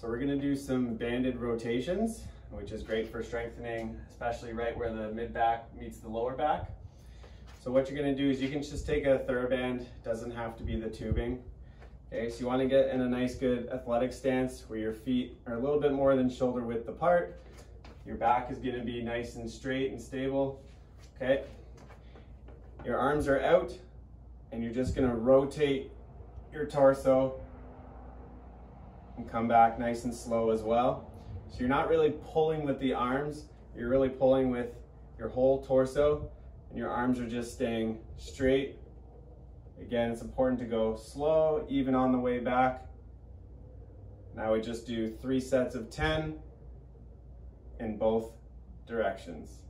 So we're gonna do some banded rotations, which is great for strengthening, especially right where the mid back meets the lower back. So what you're gonna do is you can just take a TheraBand, doesn't have to be the tubing. Okay, so you wanna get in a nice good athletic stance where your feet are a little bit more than shoulder width apart. Your back is gonna be nice and straight and stable, okay? Your arms are out and you're just gonna rotate your torso and come back nice and slow as well. So you're not really pulling with the arms, you're really pulling with your whole torso and your arms are just staying straight. Again, it's important to go slow, even on the way back. Now we just do three sets of 10 in both directions.